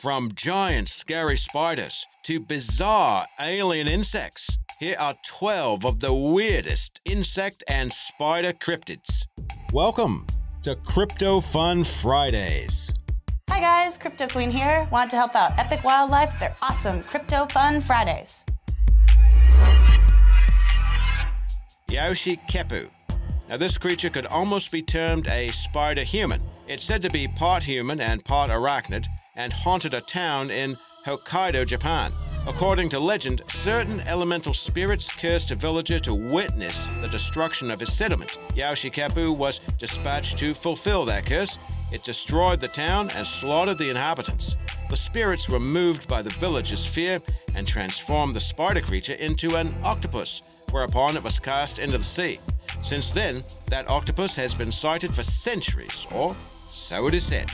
From giant scary spiders to bizarre alien insects, here are 12 of the weirdest insect and spider cryptids. Welcome to Crypto Fun Fridays. Hi guys, Crypto Queen here. Want to help out Epic Wildlife their awesome Crypto Fun Fridays. Yaoshi Kepu. Now, this creature could almost be termed a spider human. It's said to be part human and part arachnid, and haunted a town in Hokkaido, Japan. According to legend, certain elemental spirits cursed a villager to witness the destruction of his settlement. Yaoshikepu was dispatched to fulfill that curse. It destroyed the town and slaughtered the inhabitants. The spirits were moved by the villagers' fear and transformed the spider creature into an octopus, whereupon it was cast into the sea. Since then, that octopus has been sighted for centuries, or so it is said.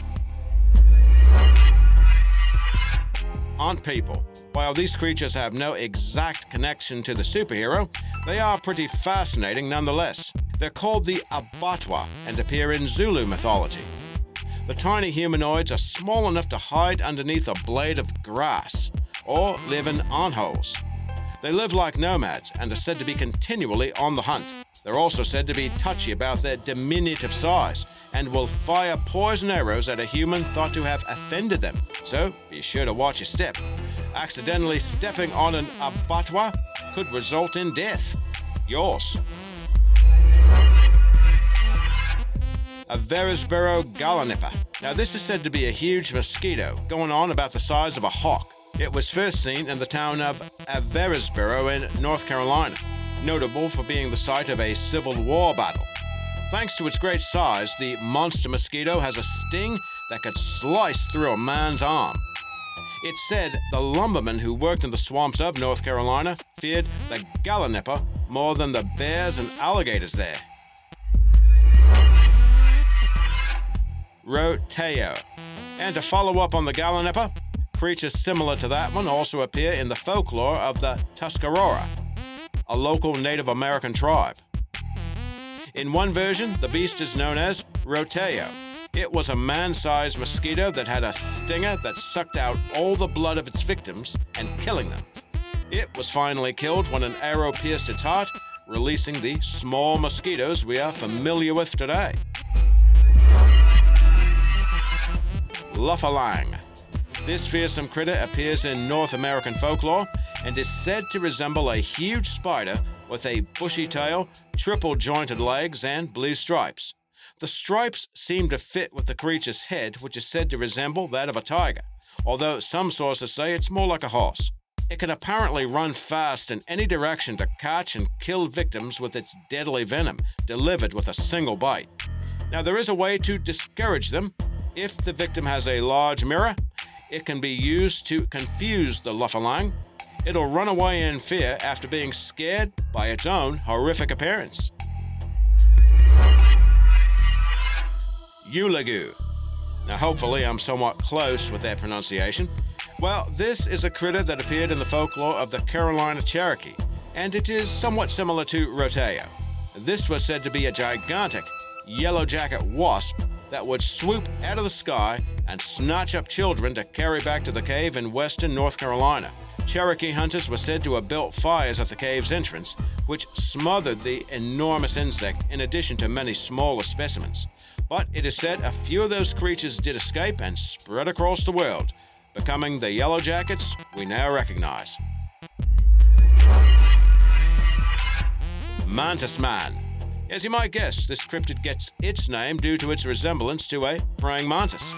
Ant people. While these creatures have no exact connection to the superhero, they are pretty fascinating nonetheless. They're called the Abatwa and appear in Zulu mythology. The tiny humanoids are small enough to hide underneath a blade of grass or live in ant holes. They live like nomads and are said to be continually on the hunt. They're also said to be touchy about their diminutive size and will fire poison arrows at a human thought to have offended them. So be sure to watch your step. Accidentally stepping on an Abatwa could result in death. Yours. Averasboro gallinipper. Now, this is said to be a huge mosquito, going on about the size of a hawk. It was first seen in the town of Averasboro in North Carolina notable for being the site of a Civil War battle. Thanks to its great size, the monster mosquito has a sting that could slice through a man's arm. It's said the lumbermen who worked in the swamps of North Carolina feared the gallinipper more than the bears and alligators there. Roteo. And to follow up on the gallinipper, creatures similar to that one also appear in the folklore of the Tuscarora a local Native American tribe. In one version, the beast is known as Roteo. It was a man sized mosquito that had a stinger that sucked out all the blood of its victims and killing them. It was finally killed when an arrow pierced its heart, releasing the small mosquitoes we are familiar with today. Luferlang. This fearsome critter appears in North American folklore and is said to resemble a huge spider with a bushy tail, triple jointed legs, and blue stripes. The stripes seem to fit with the creature's head, which is said to resemble that of a tiger, although some sources say it's more like a horse. It can apparently run fast in any direction to catch and kill victims with its deadly venom, delivered with a single bite. Now, there is a way to discourage them. If the victim has a large mirror, it can be used to confuse the Luferlang it'll run away in fear after being scared by its own horrific appearance. Eulagu. Now, hopefully, I'm somewhat close with that pronunciation. Well, this is a critter that appeared in the folklore of the Carolina Cherokee, and it is somewhat similar to Roteo. This was said to be a gigantic yellow jacket wasp that would swoop out of the sky and snatch up children to carry back to the cave in western North Carolina. Cherokee hunters were said to have built fires at the cave's entrance, which smothered the enormous insect in addition to many smaller specimens. But it is said a few of those creatures did escape and spread across the world, becoming the yellow jackets we now recognize. Mantis Man. As you might guess, this cryptid gets its name due to its resemblance to a praying mantis.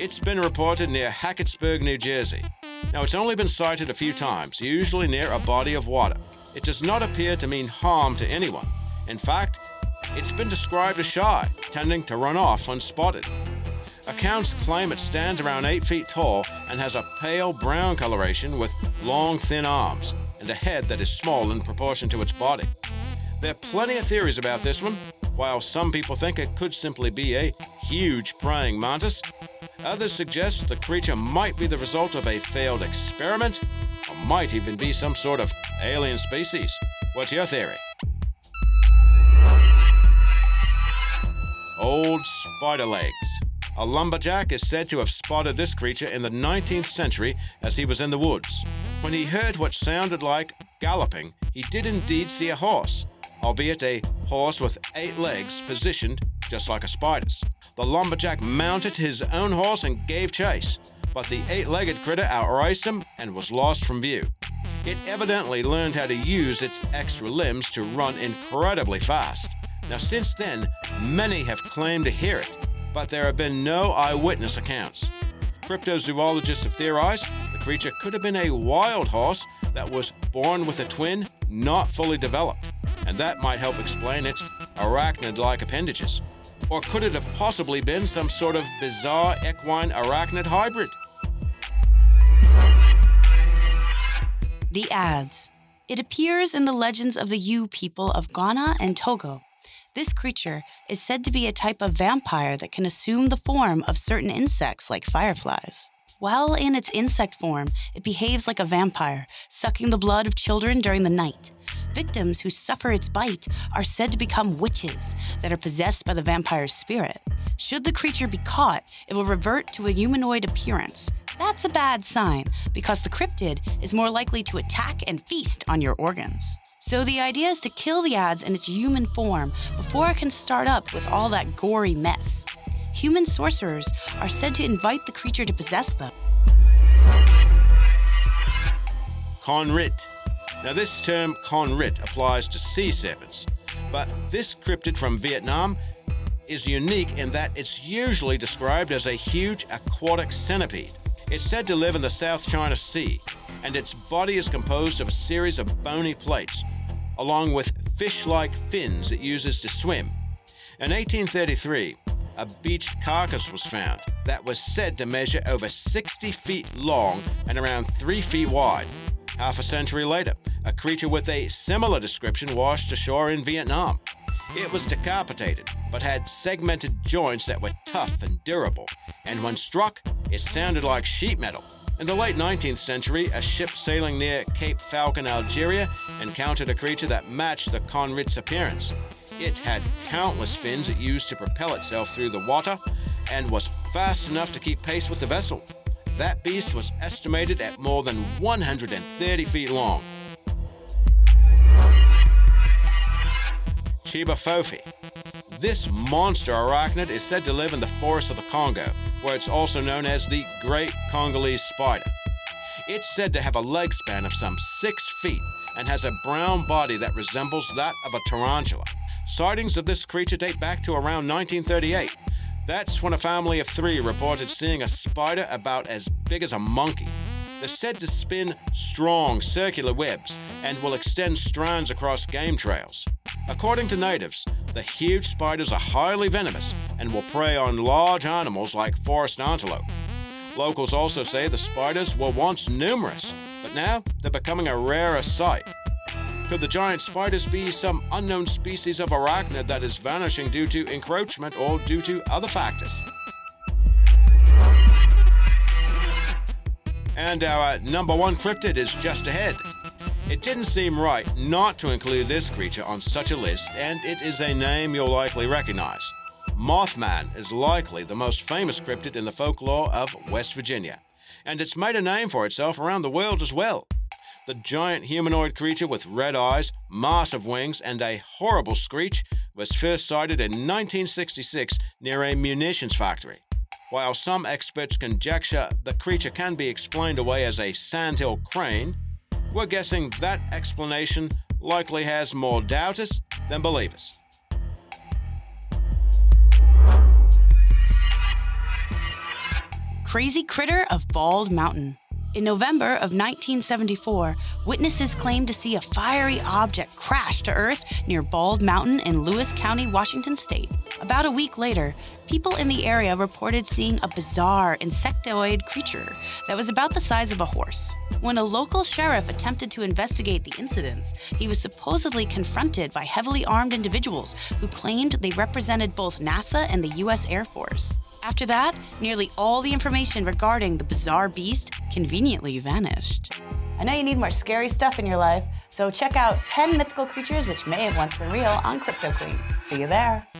It's been reported near Hackettspurg, New Jersey. Now, it's only been sighted a few times, usually near a body of water. It does not appear to mean harm to anyone. In fact, it's been described as shy, tending to run off unspotted. Accounts claim it stands around 8 feet tall and has a pale brown coloration with long, thin arms and a head that is small in proportion to its body. There are plenty of theories about this one. While some people think it could simply be a huge praying mantis, Others suggest the creature might be the result of a failed experiment, or might even be some sort of alien species. What's your theory? Old spider legs. A lumberjack is said to have spotted this creature in the 19th century as he was in the woods. When he heard what sounded like galloping, he did indeed see a horse, albeit a horse with eight legs positioned just like a spider's. The lumberjack mounted his own horse and gave chase, but the eight legged critter outraced him and was lost from view. It evidently learned how to use its extra limbs to run incredibly fast. Now, since then, many have claimed to hear it, but there have been no eyewitness accounts. Cryptozoologists have theorized the creature could have been a wild horse that was born with a twin not fully developed, and that might help explain its arachnid like appendages. Or could it have possibly been some sort of bizarre equine arachnid hybrid? The Adze. It appears in the legends of the Yu people of Ghana and Togo. This creature is said to be a type of vampire that can assume the form of certain insects like fireflies. While in its insect form, it behaves like a vampire, sucking the blood of children during the night. Victims who suffer its bite are said to become witches that are possessed by the vampire's spirit. Should the creature be caught, it will revert to a humanoid appearance. That's a bad sign because the cryptid is more likely to attack and feast on your organs. So the idea is to kill the Adze in its human form before it can start up with all that gory mess. Human sorcerers are said to invite the creature to possess them. Conrit. Now, this term conrit applies to sea serpents, but this cryptid from Vietnam is unique in that it's usually described as a huge aquatic centipede. It's said to live in the South China Sea, and its body is composed of a series of bony plates, along with fish like fins it uses to swim. In 1833, a beached carcass was found that was said to measure over 60 feet long and around 3 feet wide. Half a century later, a creature with a similar description washed ashore in Vietnam. It was decapitated, but had segmented joints that were tough and durable, and when struck, it sounded like sheet metal. In the late 19th century, a ship sailing near Cape Falcon, Algeria, encountered a creature that matched the conrit's appearance. It had countless fins it used to propel itself through the water and was fast enough to keep pace with the vessel. That beast was estimated at more than 130 feet long. Chiba Fofi. This monster arachnid is said to live in the forests of the Congo, where it's also known as the Great Congolese Spider. It's said to have a leg span of some six feet and has a brown body that resembles that of a tarantula. Sightings of this creature date back to around 1938. That's when a family of three reported seeing a spider about as big as a monkey. They're said to spin strong circular webs and will extend strands across game trails. According to natives, the huge spiders are highly venomous and will prey on large animals like forest antelope. Locals also say the spiders were once numerous, but now they're becoming a rarer sight. Could the giant spiders be some unknown species of arachnid that is vanishing due to encroachment or due to other factors? And our number one cryptid is just ahead. It didn't seem right not to include this creature on such a list, and it is a name you'll likely recognize. Mothman is likely the most famous cryptid in the folklore of West Virginia, and it's made a name for itself around the world as well. The giant humanoid creature with red eyes, massive wings, and a horrible screech was first sighted in 1966 near a munitions factory. While some experts conjecture the creature can be explained away as a sandhill crane, we're guessing that explanation likely has more doubters than believers. Crazy Critter of Bald Mountain. In November of 1974, witnesses claimed to see a fiery object crash to Earth near Bald Mountain in Lewis County, Washington state. About a week later, people in the area reported seeing a bizarre insectoid creature that was about the size of a horse. When a local sheriff attempted to investigate the incidents, he was supposedly confronted by heavily armed individuals who claimed they represented both NASA and the U.S. Air Force. After that, nearly all the information regarding the bizarre beast conveniently vanished. I know you need more scary stuff in your life, so check out 10 mythical creatures which may have once been real on Crypto Queen. See you there.